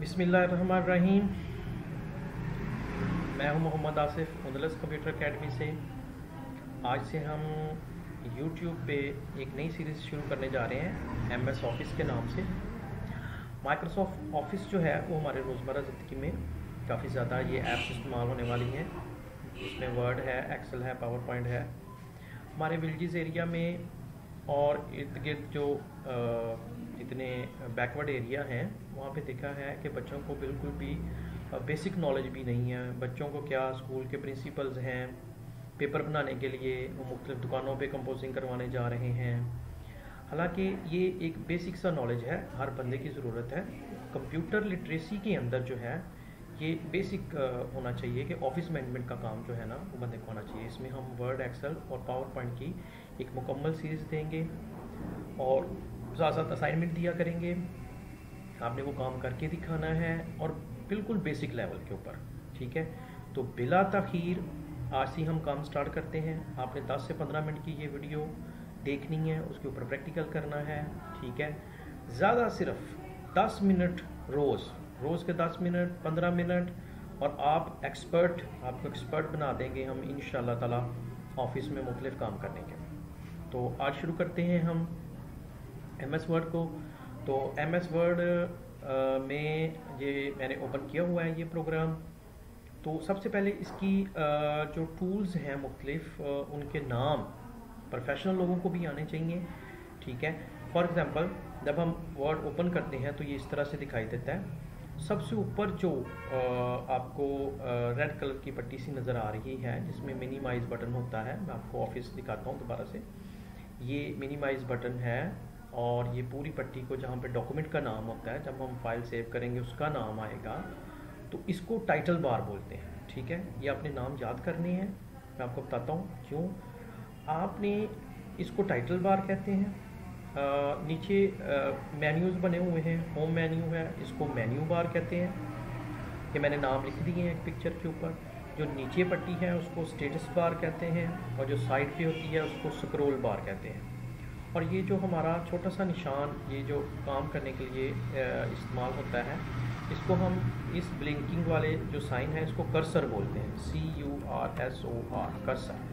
बिसमीम मैं हूँ मोहम्मद आसिफ उदलस कंप्यूटर अकेडमी से। आज से हम YouTube पे एक नई सीरीज़ शुरू करने जा रहे हैं एम एस ऑफ़िस के नाम से। माइक्रोसॉफ्ट ऑफ़िस जो है, वो हमारे रोज़मर्रा ज़िंदगी में काफ़ी ज़्यादा ये ऐप्स इस्तेमाल होने वाली हैं। इसमें वर्ड है एक्सेल है पावर पॉइंट है। हमारे विलेज एरिया में और इर्द गिर्द जो इतने बैकवर्ड एरिया हैं, वहाँ पे देखा है कि बच्चों को बिल्कुल भी बेसिक नॉलेज भी नहीं है। बच्चों को क्या स्कूल के प्रिंसिपल्स हैं पेपर बनाने के लिए वो मुख्तलिफ़ दुकानों पे कंपोजिंग करवाने जा रहे हैं। हालाँकि ये एक बेसिक सा नॉलेज है, हर बंदे की ज़रूरत है। कंप्यूटर लिटरेसी के अंदर जो है, ये बेसिक होना चाहिए कि ऑफ़िस मैनेजमेंट का काम जो है ना, वो बंदे को होना चाहिए। इसमें हम वर्ड एक्सेल और पावर पॉइंट की एक मुकम्मल सीरीज़ देंगे और साथ साथ असाइनमेंट दिया करेंगे। आपने वो काम करके दिखाना है और बिल्कुल बेसिक लेवल के ऊपर, ठीक है? तो बिला तखीर, आज से हम काम स्टार्ट करते हैं। आपने 10 से 15 मिनट की ये वीडियो देखनी है, उसके ऊपर प्रैक्टिकल करना है, ठीक है? ज़्यादा सिर्फ़ 10 मिनट रोज़ रोज़ के 10 मिनट 15 मिनट, और आप एक्सपर्ट आपको एक्सपर्ट बना देंगे हम इन ताला ऑफ़िस में मुख्तलिफ़ काम करने के। तो आज शुरू करते हैं हम। एम एस वर्ड को तो एम एस वर्ड में ये मैंने ओपन किया हुआ है ये प्रोग्राम तो सबसे पहले इसकी जो टूल्स हैं मुख्तलिफ़ उनके नाम प्रोफेशनल लोगों को भी आने चाहिए, ठीक है? फॉर एग्ज़ाम्पल जब हम वर्ड ओपन करते हैं तो ये इस तरह से दिखाई देता है। सबसे ऊपर जो आपको रेड कलर की पट्टी सी नज़र आ रही है, जिसमें मिनिमाइज बटन होता है, मैं आपको ऑफ़िस दिखाता हूँ दोबारा से। ये मिनिमाइज बटन है और ये पूरी पट्टी को जहाँ पे डॉक्यूमेंट का नाम होता है, जब हम फ़ाइल सेव करेंगे, उसका नाम आएगा तो इसको टाइटल बार बोलते हैं, ठीक है? ये अपने नाम याद करने हैं। मैं आपको बताता हूँ क्यों। आपने इसको टाइटल बार कहते हैं। नीचे मेन्यूज़ बने हुए हैं होम मेन्यू है, इसको मेन्यू बार कहते हैं। कि मैंने नाम लिख दिए हैं एक पिक्चर के ऊपर। जो नीचे पट्टी है, उसको स्टेटस बार कहते हैं और जो साइड पे होती है, उसको स्क्रोल बार कहते हैं। और ये जो हमारा छोटा सा निशान, ये जो काम करने के लिए इस्तेमाल होता है, इसको हम इस ब्लिंकिंग वाले जो साइन है, इसको कर्सर बोलते हैं। C U R S O R cursor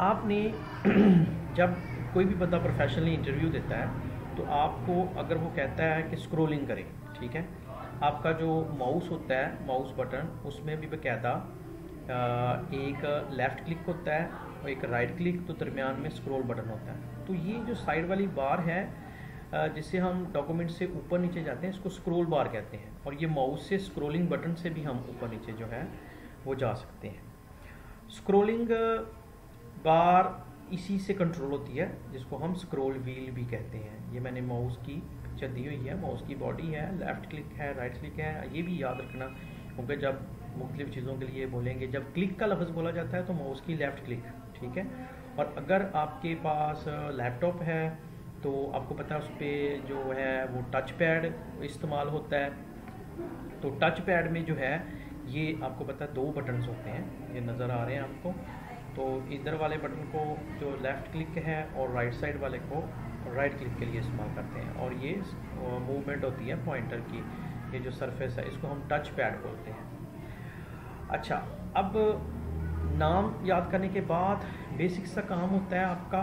आपने जब कोई भी बंदा प्रोफेशनली इंटरव्यू देता है तो आपको अगर वो कहता है कि स्क्रोलिंग करें, ठीक है? आपका जो माउस होता है माउस बटन उसमें भी बाकायदा एक लेफ़्ट क्लिक होता है और एक राइट क्लिक तो दरमियान में स्क्रॉल बटन होता है। तो ये जो साइड वाली बार है जिससे हम डॉक्यूमेंट से ऊपर नीचे जाते हैं, इसको स्क्रॉल बार कहते हैं। और ये माउस से स्क्रोलिंग बटन से भी हम ऊपर नीचे जो है, वो जा सकते हैं। स्क्रोलिंग बार इसी से कंट्रोल होती है, जिसको हम स्क्रोल व्हील भी कहते हैं। ये मैंने माउस की पिक्चर दी हुई है माउस की बॉडी है लेफ़्ट क्लिक है राइट क्लिक है, ये भी याद रखना, क्योंकि जब मुख्तलिफ़ चीज़ों के लिए बोलेंगे। जब क्लिक का लफ्ज़ बोला जाता है तो माउस की लेफ़्ट क्लिक ठीक है? और अगर आपके पास लैपटॉप है तो आपको पता है उस पर जो है, वो टच पैड इस्तेमाल होता है। तो टच पैड में जो है, ये आपको पता है दो बटन्स होते हैं। ये नज़र आ रहे हैं आपको। तो इधर वाले बटन को जो लेफ़्ट क्लिक है और राइट साइड वाले को राइट क्लिक के लिए इस्तेमाल करते हैं। और ये मूवमेंट होती है पॉइंटर की। ये जो सरफेस है, इसको हम टच पैड बोलते हैं। अच्छा अब नाम याद करने के बाद बेसिक सा काम होता है आपका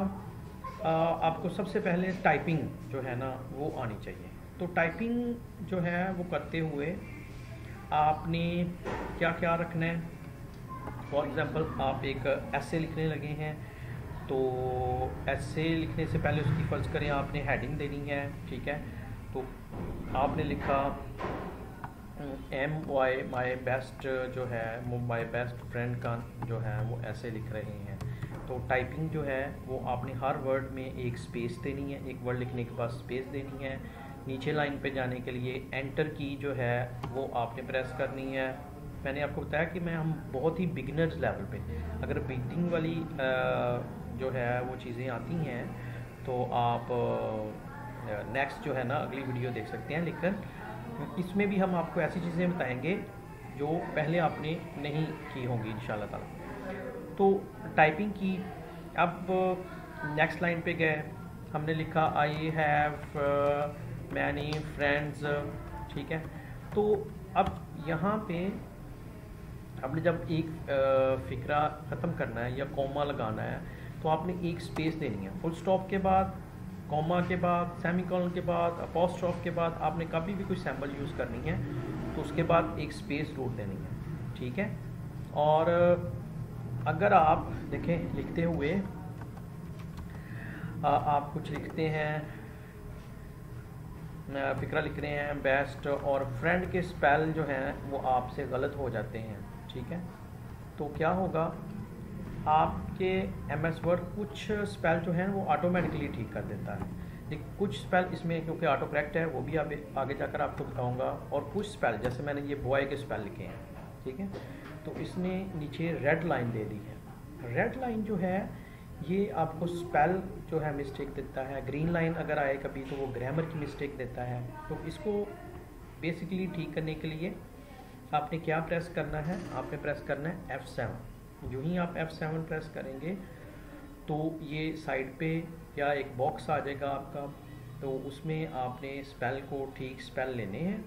आ, आपको सबसे पहले टाइपिंग जो है ना वो आनी चाहिए। तो टाइपिंग जो है वो करते हुए आपने क्या क्या रखना है? फॉर एग्ज़ाम्पल आप एक ऐसे लिखने लगे हैं तो ऐसे लिखने से पहले उसकी फ़र्ज़ करें आपने हेडिंग देनी है ठीक है? तो आपने लिखा एम वाई माई बेस्ट जो है, वो माई बेस्ट फ्रेंड का जो है, वो ऐसे लिख रहे हैं। तो टाइपिंग जो है, वो आपने हर वर्ड में एक स्पेस देनी है, एक वर्ड लिखने के बाद स्पेस देनी है। नीचे लाइन पे जाने के लिए एंटर की जो है, वो आपने प्रेस करनी है। मैंने आपको बताया कि मैं हम बहुत ही बिगनर्स लेवल पे, अगर बीटिंग वाली जो है, वो चीज़ें आती हैं तो आप नेक्स्ट जो है ना, अगली वीडियो देख सकते हैं लेकिन इसमें भी हम आपको ऐसी चीज़ें बताएँगे जो पहले आपने नहीं की होंगी इन ताला। तो टाइपिंग की, अब नेक्स्ट लाइन पे गए। हमने लिखा आई हैव मैनी फ्रेंड्स ठीक है? तो अब यहाँ पे आपने जब एक फ़िक्रा ख़त्म करना है या कॉमा लगाना है तो आपने एक स्पेस देनी है। फुल स्टॉप के बाद कॉमा के बाद सेमी कॉलन के बाद अपोस्ट्रॉफ के बाद आपने कभी भी कोई सैंपल यूज़ करनी है तो उसके बाद एक स्पेस ज़रूर देनी है ठीक है? और अगर आप देखें लिखते हुए आ, आप कुछ लिखते हैं फिक्रा लिख रहे हैं बेस्ट और फ्रेंड के स्पेल जो हैं वो आपसे गलत हो जाते हैं ठीक है? तो क्या होगा? आपके एम एस वर्ड कुछ स्पेल जो है वो ऑटोमेटिकली ठीक कर देता है। लेकिन कुछ स्पेल इसमें, क्योंकि ऑटो करेक्ट है, वो भी आप आगे जाकर आपको बताऊँगा। और कुछ स्पेल जैसे मैंने ये बॉय के स्पेल लिखे हैं, ठीक है? तो इसने नीचे रेड लाइन दे दी है। रेड लाइन जो है, ये आपको स्पेल जो है मिस्टेक देता है। ग्रीन लाइन अगर आए कभी तो वो ग्रामर की मिस्टेक देता है। तो इसको बेसिकली ठीक करने के लिए आपने क्या प्रेस करना है? आपने प्रेस करना है F7 जो ही आप F7 प्रेस करेंगे तो ये साइड पे या एक बॉक्स आ जाएगा आपका। तो उसमें आपने स्पेल को ठीक स्पेल लेने हैं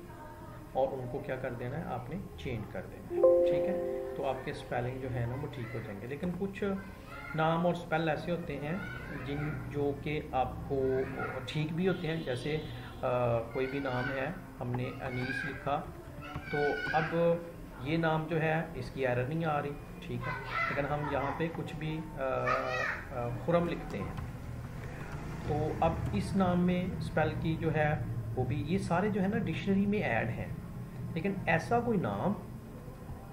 और उनको क्या कर देना है? आपने चेंज कर देना है। ठीक है? तो आपके स्पेलिंग जो है ना वो ठीक हो जाएँगे। लेकिन कुछ नाम और स्पेल ऐसे होते हैं जिन जो कि आपको ठीक भी होते हैं। जैसे आ, कोई भी नाम है हमने अनीस लिखा। तो अब ये नाम जो है, इसकी एरर नहीं आ रही, ठीक है? लेकिन हम यहाँ पे कुछ भी खुरम लिखते हैं। तो अब इस नाम में स्पेल की जो है, वो भी, ये सारे जो है ना डिक्शनरी में ऐड हैं। लेकिन ऐसा कोई नाम,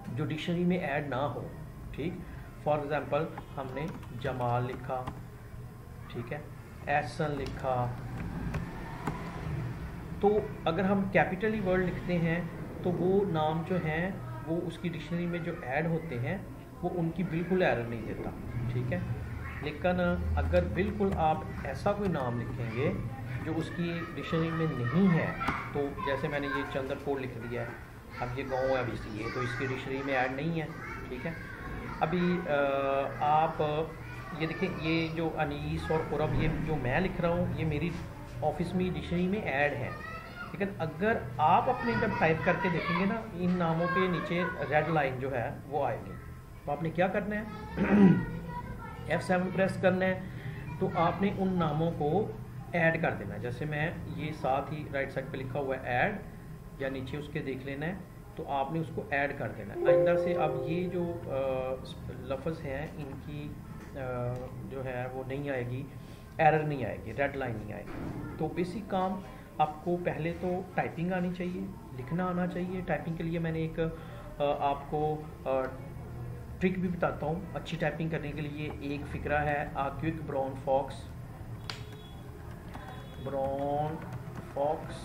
जो डिक्शनरी में ऐड ना हो, ठीक? फॉर एग्ज़ाम्पल हमने जमाल लिखा, ठीक है? एहसन लिखा। तो अगर हम कैपिटली वर्ड लिखते हैं तो वो नाम जो हैं वो उसकी डिक्शनरी में जो ऐड होते हैं, वो उनकी बिल्कुल एरर नहीं देता, ठीक है? लेकिन अगर बिल्कुल आप ऐसा कोई नाम लिखेंगे, जो उसकी डिक्शनरी में नहीं है तो जैसे मैंने ये चंद्रपुर लिख दिया है, अब ये गाँव है अभी सी तो इसकी डिक्शनरी में ऐड नहीं है, ठीक है? अभी आप, ये देखें, ये जो अनीस और कुरब ये जो मैं लिख रहा हूँ, ये मेरी ऑफ़िस में डिक्शनरी में ऐड है। लेकिन अगर आप अपने जब टाइप करके देखेंगे ना इन नामों के नीचे रेड लाइन जो है वो आएगी। तो आपने क्या करना है? एफ़ सेवन प्रेस करना है तो आपने उन नामों को ऐड कर देना है। जैसे मैं ये साथ ही राइट साइड पे लिखा हुआ है ऐड या नीचे उसके देख लेना है तो आपने उसको ऐड कर देना है। आइंदा से अब ये जो लफ्ज़ हैं इनकी आ, जो है वो नहीं आएगी एरर नहीं आएगी रेड लाइन नहीं आएगी। तो बेसिक काम आपको पहले तो टाइपिंग आनी चाहिए, लिखना आना चाहिए। टाइपिंग के लिए मैंने एक आपको ट्रिक भी बताता हूँ। अच्छी टाइपिंग करने के लिए एक फ़िक्रा है a quick brown fox brown fox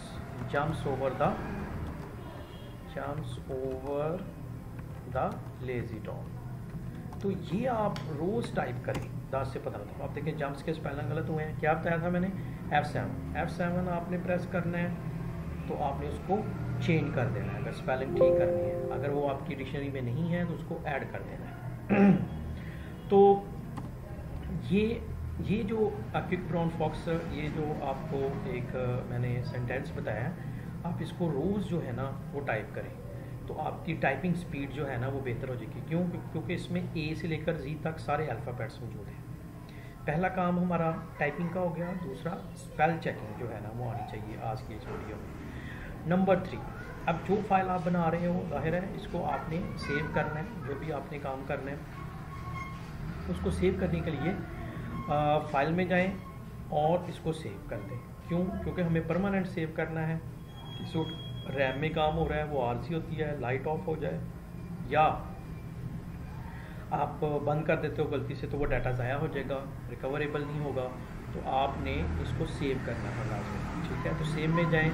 jumps over the jumps over the lazy dog तो ये आप रोज़ टाइप करें, दस से पंद्रह दफ़ा आप देखें जम्प्स के स्पेलिंग गलत हुए हैं। क्या बताया था मैंने? एफ़ सेवन एफ़ सेवन आपने प्रेस करना है तो आपने उसको चेंज कर देना है। अगर स्पेलिंग ठीक करनी है, अगर वो आपकी डिक्शनरी में नहीं है तो उसको ऐड कर देना है। तो ये ये जो क्विक ब्राउन फॉक्स ये जो आपको एक मैंने सेंटेंस बताया, आप इसको रोज़ जो है ना, वो टाइप करें। तो आपकी टाइपिंग स्पीड जो है ना, वो बेहतर हो जाएगी। क्यों? क्योंकि इसमें ए से लेकर जी तक सारे अल्फ़ाबेट्स मौजूद हैं। पहला काम हमारा टाइपिंग का हो गया, दूसरा स्पेल चेकिंग जो है ना, वो आनी चाहिए आज की इस वीडियो में। नंबर थ्री अब जो फ़ाइल आप बना रहे हो, ज़ाहिर है, इसको आपने सेव करना है, जो भी आपने काम करना है, उसको सेव करने के लिए फ़ाइल में जाएँ और इसको सेव कर दें। क्यों? क्योंकि हमें परमानेंट सेव करना है। इस रैम में काम हो रहा है, वो आरसी होती है लाइट ऑफ़ हो जाए, या आप बंद कर देते हो गलती से तो वो डाटा ज़ाया हो जाएगा रिकवरेबल नहीं होगा तो आपने इसको सेव करना है ठीक है? तो सेव में जाएँ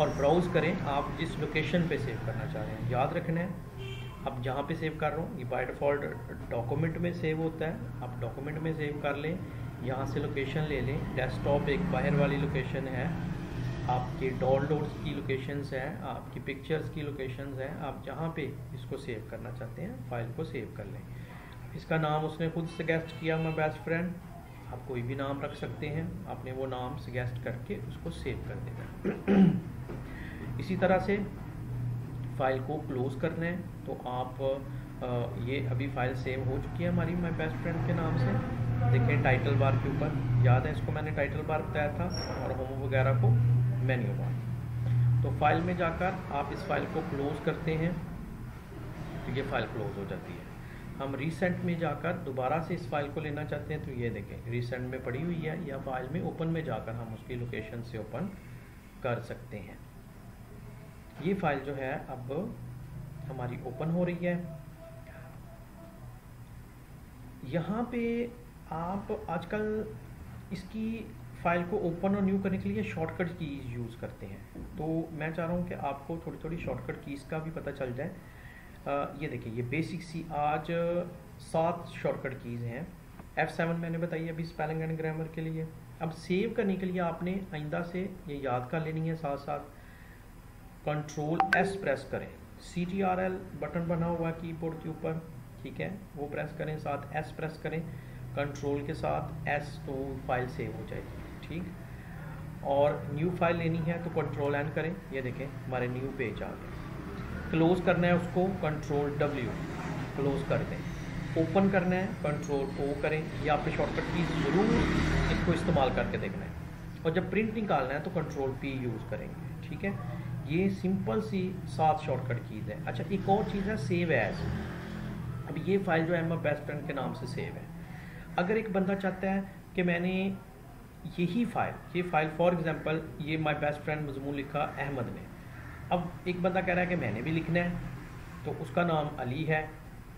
और ब्राउज़ करें, आप जिस लोकेशन पे सेव करना चाह रहे हैं। याद रखना है, आप जहाँ पे सेव कर रहा हूँ, ये बाय डिफ़ॉल्ट डॉक्यूमेंट में सेव होता है। आप डॉक्यूमेंट में सेव कर लें, यहाँ से लोकेशन ले लें। डेस्कटॉप एक बाहर वाली लोकेशन है। आपके डाउनलोड्स की लोकेशंस हैं, आपकी पिक्चर्स की लोकेशंस हैं। आप जहाँ पे इसको सेव करना चाहते हैं फ़ाइल को सेव कर लें। इसका नाम उसने खुद सजेस्ट किया माई बेस्ट फ्रेंड आप कोई भी नाम रख सकते हैं, आपने वो नाम सजेस्ट करके उसको सेव कर देना इसी तरह से फ़ाइल को क्लोज़ करना है तो आप ये अभी फ़ाइल सेव हो चुकी है हमारी माई बेस्ट फ्रेंड के नाम से। देखें टाइटल बार के ऊपर। याद है इसको मैंने टाइटल बार बताया था, और होम वगैरह को मेन्यू बार तो फ़ाइल में जाकर आप इस फ़ाइल को क्लोज़ करते हैं तो ये फ़ाइल क्लोज़ हो जाती है। हम रिसेंट में जाकर दोबारा से इस फ़ाइल को लेना चाहते हैं तो ये देखें। रिसेंट में पड़ी हुई है या फ़ाइल में ओपन में जाकर हम उसकी लोकेशन से ओपन कर सकते हैं। ये फ़ाइल जो है, अब हमारी ओपन हो रही है। यहाँ पे आप आजकल इसकी फ़ाइल को ओपन और न्यू करने के लिए शॉर्टकट कीज़ यूज़ करते हैं। तो मैं चाह रहा हूँ कि आपको थोड़ी थोड़ी शॉर्टकट कीज़ का भी पता चल जाए। ये देखिए, ये बेसिक सी आज सात शॉर्टकट कीज़ हैं। एफ़ सेवन मैंने बताई अभी स्पेलिंग एंड ग्रामर के लिए। अब सेव करने के लिए आपने आइंदा से ये याद कर लेनी है साथ साथ। कंट्रोल एस प्रेस करें। C T R L button बना हुआ कीबोर्ड के ऊपर, ठीक है? वो प्रेस करें, साथ एस प्रेस करें। कंट्रोल के साथ एस तो फ़ाइल सेव हो जाएगी, ठीक? और न्यू फ़ाइल लेनी है तो कंट्रोल एन करें। ये देखें, हमारे न्यू पेज आ गए। क्लोज करना है उसको कंट्रोल डब्ल्यू क्लोज कर दें। ओपन करना है कंट्रोल ओ करें। या आपके शॉर्टकट की ज़रूर इसको इस्तेमाल करके देखना है। और जब प्रिंट निकालना है तो कंट्रोल पी यूज़ करेंगे, ठीक है? ये सिंपल सी सात शॉर्टकट कीज़ है। अच्छा एक और चीज़ है सेव एज अब ये फ़ाइल जो है मैं बेस्ट फ्रेंड के नाम से सेव है। अगर एक बंदा चाहता है कि मैंने यही फ़ाइल ये फ़ाइल फॉर एग्जांपल ये माय बेस्ट फ्रेंड मजमून लिखा अहमद ने। अब एक बंदा कह रहा है कि मैंने भी लिखना है तो उसका नाम अली है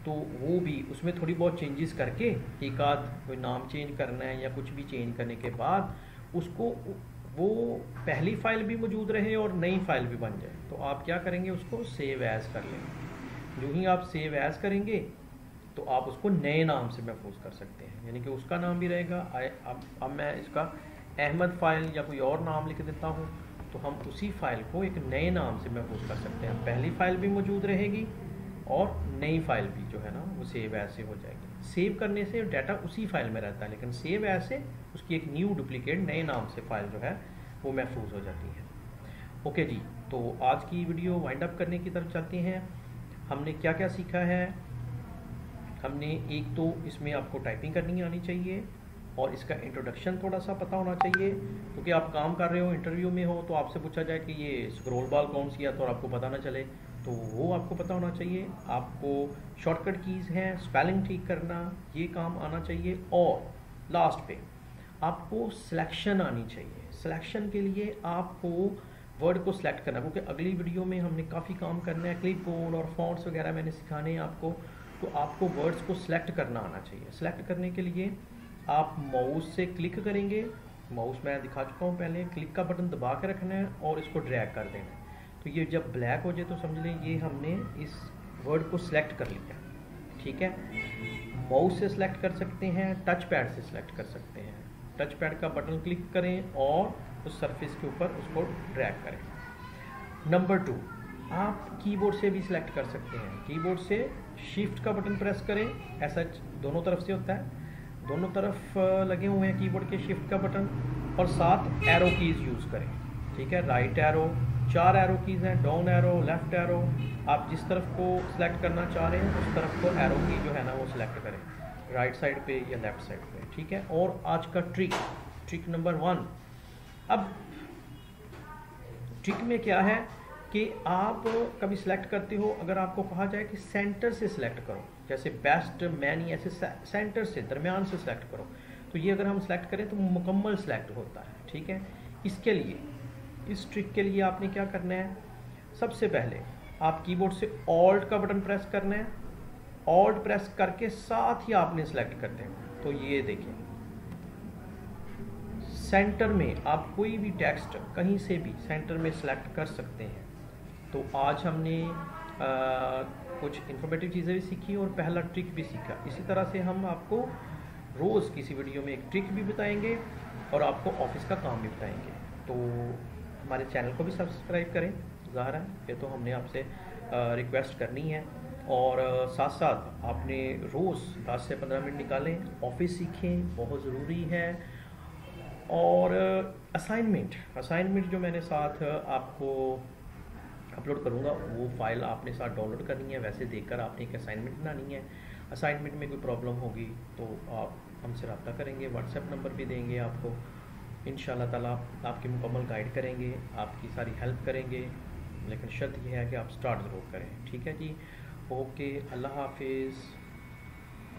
तो वो भी उसमें थोड़ी बहुत चेंजेस करके एक आध कोई नाम चेंज करना है या कुछ भी चेंज करने के बाद उसको वो पहली फ़ाइल भी मौजूद रहे और नई फ़ाइल भी बन जाए। तो आप क्या करेंगे उसको? सेव एज कर लेंगे। जो ही आप सेव एज करेंगे तो आप उसको नए नाम से महफूज कर सकते हैं। यानी कि उसका नाम भी रहेगा अब अब मैं इसका अहमद फ़ाइल या कोई और नाम लिख देता हूँ। तो हम उसी फ़ाइल को एक नए नाम से महफूज कर सकते हैं। पहली फ़ाइल भी मौजूद रहेगी और नई फ़ाइल भी जो है ना, वो सेव ऐसे हो जाएगी। सेव करने से डाटा उसी फ़ाइल में रहता है, लेकिन सेव ऐसे उसकी एक न्यू डुप्लीकेट नए नाम से फ़ाइल जो है, वो महफूज हो जाती है। ओके जी तो आज की वीडियो वाइंड अप करने की तरफ़ चलते हैं। हमने क्या क्या सीखा है? हमने एक तो इसमें आपको टाइपिंग करनी आनी चाहिए। और इसका इंट्रोडक्शन थोड़ा सा पता होना चाहिए, क्योंकि आप काम कर रहे हो इंटरव्यू में हो तो आपसे पूछा जाए कि ये स्क्रोल बॉल कौन सी है तो आपको पता ना चले। तो वो आपको पता होना चाहिए। आपको शॉर्टकट कीज़ हैं स्पेलिंग ठीक करना, ये काम आना चाहिए। और लास्ट पे, आपको सिलेक्शन आनी चाहिए। सिलेक्शन के लिए आपको वर्ड को सिलेक्ट करना, क्योंकि अगली वीडियो में हमने काफ़ी काम करना है। क्लिप बोर्ड और फॉन्ट्स वगैरह मैंने सिखाने हैं आपको। तो आपको वर्ड्स को सिलेक्ट करना आना चाहिए। सिलेक्ट करने के लिए आप माउस से क्लिक करेंगे। माउस मैं दिखा चुका हूँ पहले। क्लिक का बटन दबा के रखना है और इसको ड्रैग कर देना है। तो ये जब ब्लैक हो जाए तो समझ लें ये हमने इस वर्ड को सिलेक्ट कर लिया ठीक है? माउस से सिलेक्ट कर सकते हैं टच पैड से सिलेक्ट कर सकते हैं। टच पैड का बटन क्लिक करें और उस सरफेस के ऊपर उसको ड्रैग करें। नंबर टू आप कीबोर्ड से भी सिलेक्ट कर सकते हैं। कीबोर्ड से शिफ्ट का बटन प्रेस करें। ऐसा दोनों तरफ़ से होता है। दोनों तरफ़ लगे हुए हैं कीबोर्ड के शिफ्ट का बटन और साथ एरो कीज़ यूज़ करें। ठीक है? राइट एरो चार एरो कीज़ हैं डाउन एरो लेफ़्ट एरो आप जिस तरफ़ को सिलेक्ट करना चाह रहे हैं, उस तरफ़ को एरो की जो है ना, वो सिलेक्ट करें। राइट साइड पे या लेफ़्ट साइड पे। ठीक है? और आज का ट्रिक ट्रिक नंबर वन अब ट्रिक में क्या है कि आप कभी सिलेक्ट करते हो, अगर आपको कहा जाए कि सेंटर से सिलेक्ट करो। जैसे बेस्ट मैनी ऐसे सेंटर से, दरमियान से सिलेक्ट करो। तो ये अगर हम सिलेक्ट करें तो मुकम्मल सिलेक्ट होता है, ठीक है? इसके लिए, इस ट्रिक के लिए आपने क्या करना है? सबसे पहले आप कीबोर्ड से ऑल्ट का बटन प्रेस करना है। ऑल्ट प्रेस करके साथ ही आपने सेलेक्ट करते हैं। तो ये देखें सेंटर में आप कोई भी टेक्स्ट कहीं से भी सेंटर में सेलेक्ट कर सकते हैं। तो आज हमने कुछ इन्फॉर्मेटिव चीज़ें भी सीखी और पहला ट्रिक भी सीखा। इसी तरह से हम आपको रोज़ किसी वीडियो में एक ट्रिक भी बताएँगे और आपको ऑफ़िस का काम भी बताएँगे। तो हमारे चैनल को भी सब्सक्राइब करें। ज़ाहिर है ये तो हमने आपसे रिक्वेस्ट करनी है। और साथ साथ आपने रोज़ 10 से 15 मिनट निकालें। ऑफ़िस सीखें, बहुत ज़रूरी है। और असाइनमेंट असाइनमेंट जो मैंने साथ आपको अपलोड करूँगा, वो फ़ाइल आपने साथ डाउनलोड करनी है, वैसे देखकर आपने एक असाइनमेंट बनानी है। असाइनमेंट में कोई प्रॉब्लम होगी तो आप हमसे रब्ता करेंगे व्हाट्सएप नंबर भी देंगे आपको। इन ताला आपकी मुकम्मल गाइड करेंगे, आपकी सारी हेल्प करेंगे। लेकिन शर्त यह है कि आप स्टार्ट ज़रूर करें। ठीक है जी? ओके अल्लाह हाफिज़।